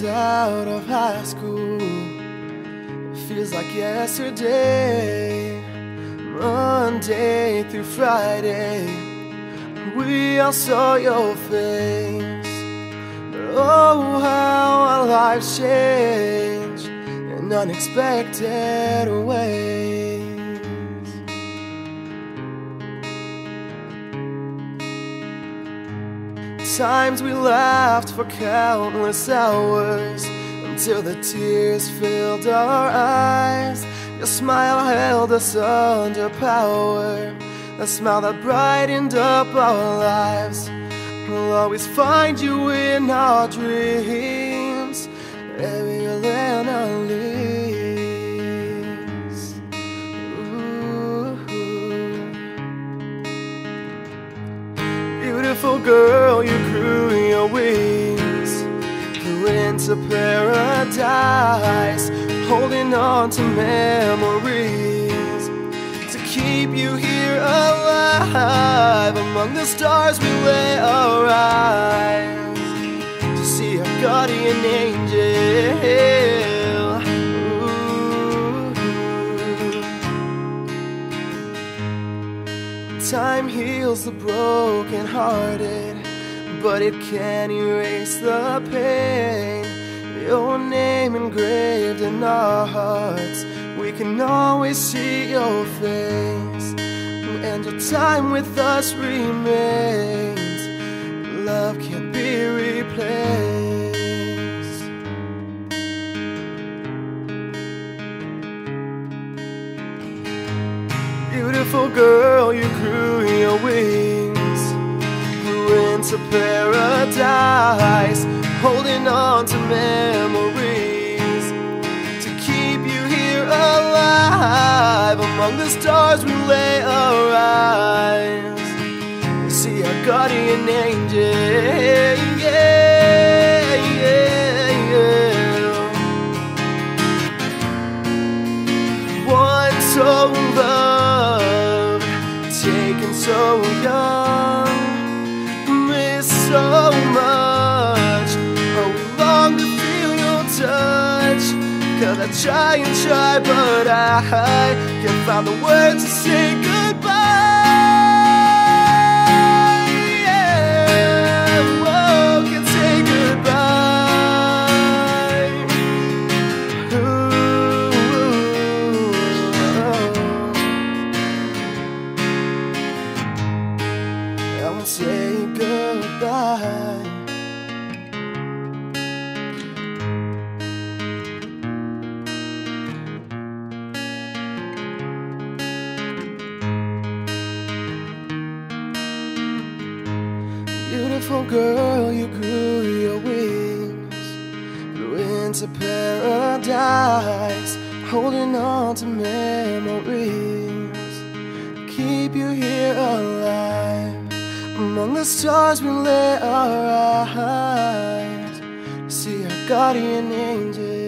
out of high school. Feels like yesterday, Monday through Friday. We all saw your face. But oh, how our lives changed in unexpected ways. Times we laughed for countless hours until the tears filled our eyes. Your smile held us under power, a smile that brightened up our lives. We'll always find you in our dreams, than our into paradise, holding on to memories to keep you here alive. Among the stars, we lay our eyes to see our guardian angel. Ooh. Time heals the broken hearted, but it can't erase the pain. Your name engraved in our hearts, we can always see your face. And your time with us remains. Love can't be replaced. Beautiful girl, you grew your wings, into paradise, holding on to memories to keep you here alive. Among the stars, we lay our eyes, see our guardian angel. So loved, taken so young, so much. Oh, long to feel your touch. Cause I try and try, but I can't find the words to say goodbye. Beautiful girl, you grew your wings, flew into paradise, holding on to memories, keep you here alive. Among the stars, we lay our eyes, see our guardian angel.